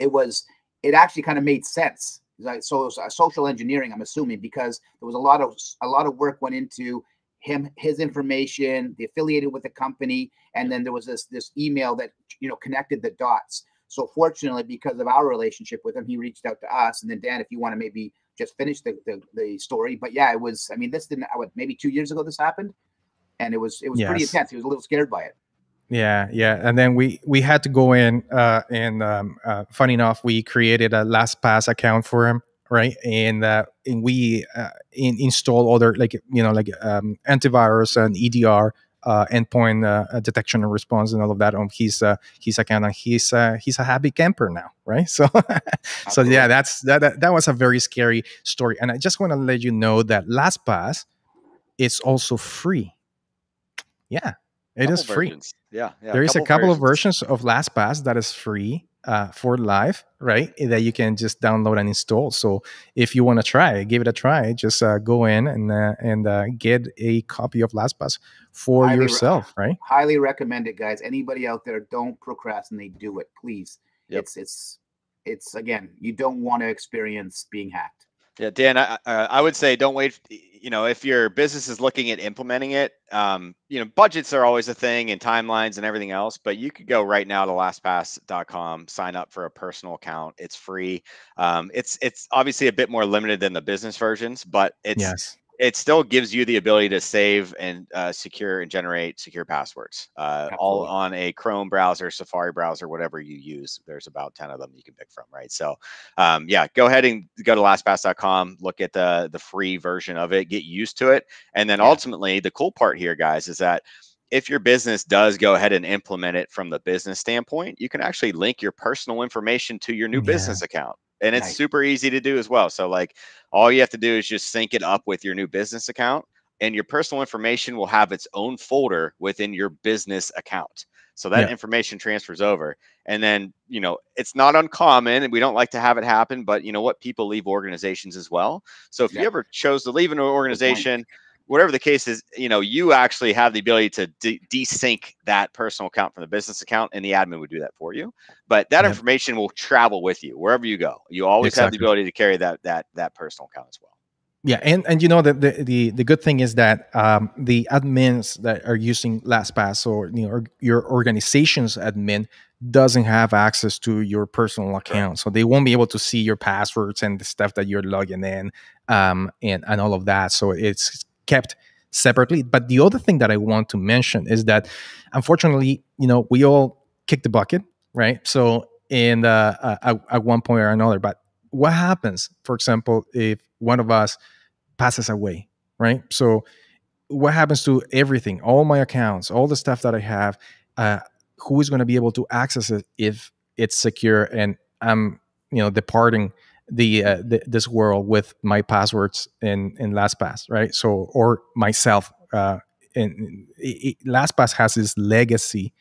it was it actually kind of made sense. So, it was social engineering. I'm assuming because there was a lot of a lot of work went into him his information, the affiliated with the company, and then there was this this email that you know connected the dots. So fortunately, because of our relationship with him, he reached out to us. And then Dan, if you want to maybe just finished the, the, the story, but yeah, it was. I mean, this didn't. What maybe two years ago this happened, and it was it was yes. pretty intense. He was a little scared by it. Yeah, yeah, and then we we had to go in, uh, and um, uh, funny enough, we created a LastPass account for him, right? And uh, and we uh, in, install other like you know like um, antivirus and EDR endpoint uh, detection and response and all of that. On his uh, his account and he's uh, he's a happy camper now right? (laughs) So so yeah that's that, that, that was a very scary story. And i just want to let you know that lastpass is also free. Yeah it is free. yeah, yeah there is a couple versions. of versions of lastpass that is free uh, for live, right? That you can just download and install. So if you want to try, give it a try. Just uh, go in and uh, and uh, get a copy of LastPass for highly yourself, re- right? Highly recommend it, guys. Anybody out there, don't procrastinate. Do it, please. Yep. It's it's it's again, you don't want to experience being hacked. Yeah, Dan, I, uh, I would say don't wait. You know, if your business is looking at implementing it, um, you know, budgets are always a thing and timelines and everything else. But you could go right now to LastPass.com, sign up for a personal account. It's free. Um, it's it's obviously a bit more limited than the business versions, but it's yes it still gives you the ability to save and uh, secure and generate secure passwords uh, all on a chrome browser safari browser whatever you use there's about 10 of them you can pick from right so um, yeah go ahead and go to lastpass.com look at the the free version of it get used to it and then yeah. ultimately the cool part here guys is that if your business does go ahead and implement it from the business standpoint you can actually link your personal information to your new yeah. business account and it's nice. super easy to do as well. So like all you have to do is just sync it up with your new business account and your personal information will have its own folder within your business account. So that yeah. information transfers over. And then, you know, it's not uncommon and we don't like to have it happen, but you know what? People leave organizations as well. So if yeah. you ever chose to leave an organization, whatever the case is, you know, you actually have the ability to de- desync that personal account from the business account, and the admin would do that for you. But that yep. information will travel with you wherever you go. You always exactly. have the ability to carry that that that personal account as well. Yeah, and and you know the the the, the good thing is that um, the admins that are using LastPass or you know your organization's admin doesn't have access to your personal account, so they won't be able to see your passwords and the stuff that you're logging in um, and and all of that. So it's kept separately. But the other thing that I want to mention is that unfortunately, you know, we all kick the bucket, right? So in uh, uh, at, at one point or another. But what happens, for example, if one of us passes away, right? So what happens to everything, all my accounts, all the stuff that I have? Uh, who is going to be able to access it if it's secure and I'm, you know, departing the, uh, the, this world with my passwords in in LastPass, right? So or myself. Uh, it, LastPass has this legacy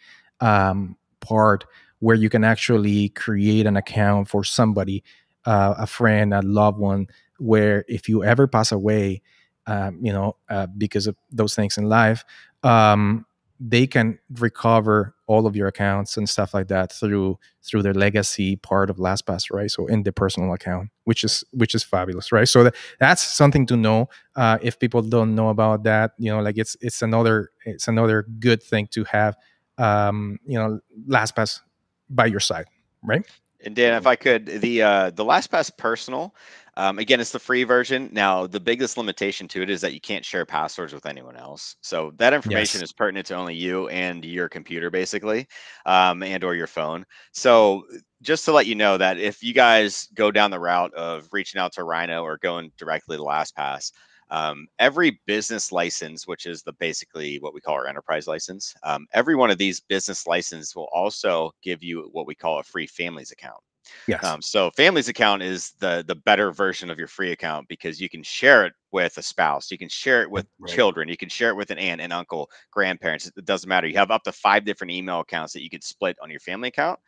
um, part where you can actually create an account for somebody, uh, a friend, a loved one, where if you ever pass away, um, you know, uh, because of those things in life, um, they can recover all of your accounts and stuff like that through through their legacy part of LastPass, right? So in the personal account, which is which is fabulous, right? So that, that's something to know. Uh, if people don't know about that, you know, like it's it's another it's another good thing to have, um, you know, LastPass by your side, right? And Dan, if I could, the uh, the LastPass personal um, again, it's the free version. Now, the biggest limitation to it is that you can't share passwords with anyone else. So that information yes. is pertinent to only you and your computer, basically, um, and or your phone. So just to let you know that if you guys go down the route of reaching out to Rhyno or going directly to LastPass, um, every business license, which is the basically what we call our enterprise license, um, every one of these business licenses will also give you what we call a free families account. Yes. Um, so family's account is the the better version of your free account because you can share it with a spouse, you can share it with Right. children, you can share it with an aunt and uncle, grandparents. It doesn't matter. You have up to five different email accounts that you can split on your family account.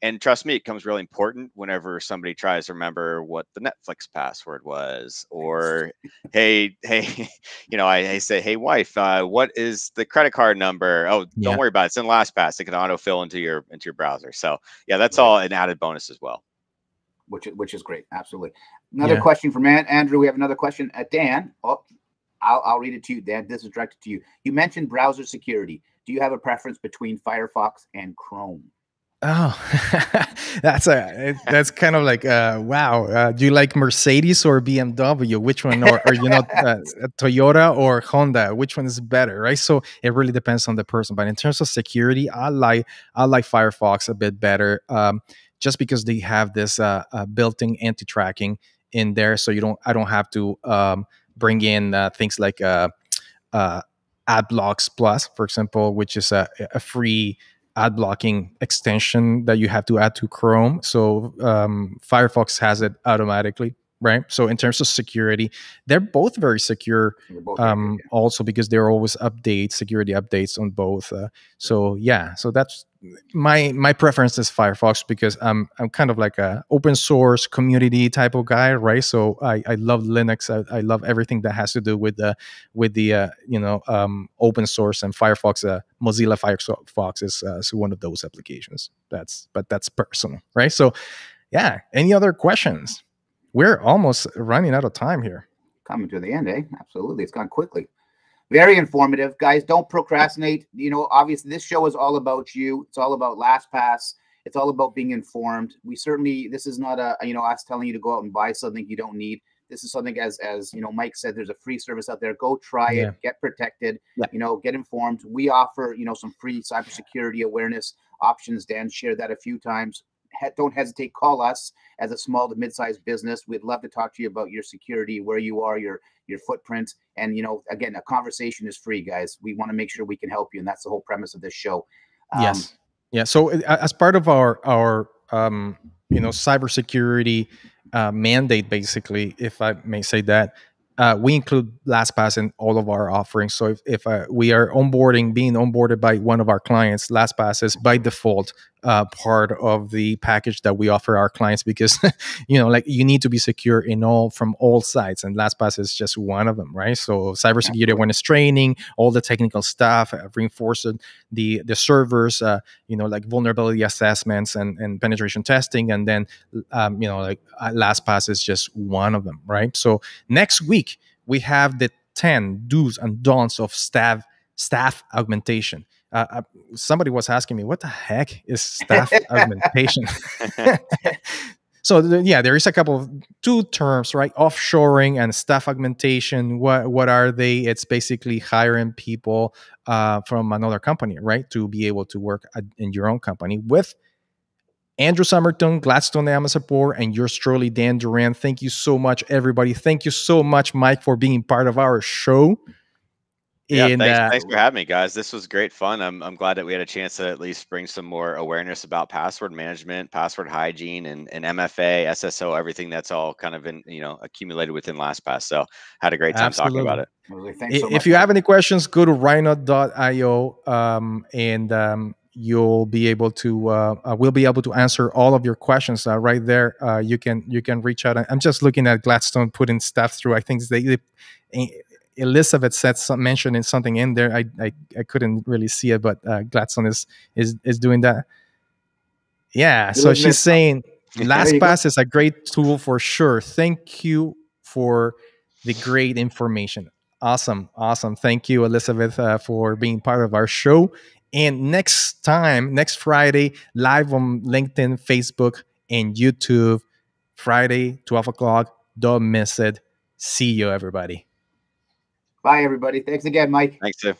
And trust me, it comes really important whenever somebody tries to remember what the Netflix password was, or hey, (laughs) hey, you know, I, I say, hey, wife, uh, what is the credit card number? Oh, Yeah. don't worry about it. It's in LastPass. It can autofill into your into your browser. So yeah, that's Right. all an added bonus as well. which is which is great. Absolutely. Another Yeah. question from An- Andrew. We have another question. Uh, Dan, oh, I'll I'll read it to you. Dan, this is directed to you. You mentioned browser security. Do you have a preference between Firefox and Chrome? Oh, (laughs) that's a that's kind of like uh, wow. Uh, do you like Mercedes or BMW? Which one, or, or you know, (laughs) uh, Toyota or Honda? Which one is better, right? So it really depends on the person. But in terms of security, I like I like Firefox a bit better, um, just because they have this uh, uh, built-in anti-tracking in there, so you don't I don't have to um, bring in uh, things like uh, uh, AdBlocks Plus, for example, which is a, a free ad blocking extension that you have to add to Chrome. So um, Firefox has it automatically, right? So in terms of security, they're both very secure. Both Um, yeah. also because there are always updates, security updates on both. Uh, so yeah, so that's my my preference is Firefox because I'm I'm kind of like a open source community type of guy, right? So I, I love Linux. I, I love everything that has to do with the with the uh, you know um, open source and Firefox. Uh, Mozilla Firefox is, uh, is one of those applications. That's but that's personal, right? So yeah. Any other questions? We're almost running out of time here. coming to the end, eh? Absolutely. It's gone quickly. Very informative. Guys, don't procrastinate. You know, obviously, this show is all about you. It's all about LastPass. It's all about being informed. We certainly, this is not a, you know, us telling you to go out and buy something you don't need. This is something, as as you know, Mike said, there's a free service out there. Go try Yeah. it, get protected, Yeah. you know, get informed. We offer, you know, some free cybersecurity awareness options. Dan shared that a few times. Don't hesitate. Call us as a small to mid-sized business. We'd love to talk to you about your security, where you are, your your footprint, and you know, again, a conversation is free, guys. We want to make sure we can help you, and that's the whole premise of this show. Um, yes yeah so uh, as part of our our um you know cybersecurity uh, mandate basically if i may say that uh, we include LastPass in all of our offerings. So if, if uh, we are onboarding, being onboarded by one of our clients, LastPass is by default uh, part of the package that we offer our clients because (laughs) you know, like you need to be secure in all from all sides, and LastPass is just one of them, right? So cybersecurity awareness training, all the technical stuff, uh, reinforcing the the servers, uh, you know, like vulnerability assessments and and penetration testing, and then um, you know, like uh, LastPass is just one of them, right? So next week we have the 10 do's and don'ts of staff staff augmentation. Uh, uh, somebody was asking me what the heck is staff (laughs) augmentation? (laughs) (laughs) So th- yeah there is a couple of two terms right? Offshoring and staff augmentation. What what are they? It's basically hiring people uh, from another company right? To be able to work at, in your own company with Andrew Summerton, Gladstone AM support, and yours truly, Dan Duran. Thank you so much, everybody. Thank you so much, Mike, for being part of our show. Yeah, and thanks, uh, thanks for having me, guys. This was great fun. I'm, I'm glad that we had a chance to at least bring some more awareness about password management, password hygiene, and, and MFA, SSO, everything that's all kind of been you know accumulated within LastPass. So had a great time talking about it. Really, thanks so if much, you have any questions, go to rhyno.io um, and um, you'll be able to uh, uh, we'll be able to answer all of your questions uh, right there. Uh, you can you can reach out. I'm just looking at Gladstone putting stuff through. I think they, they Elizabeth said some, mentioning something in there. I, I I couldn't really see it, but uh, Gladstone is is is doing that. Yeah, so she's saying. (laughs) LastPass is a great tool for sure. Thank you for the great information. Awesome, awesome. Thank you, Elizabeth, uh, for being part of our show. And next time, next Friday, live on LinkedIn, Facebook, and YouTube, Friday, 12 o'clock. Don't miss it. See you, everybody. Bye, everybody. Thanks again, Mike. Thanks, Sue.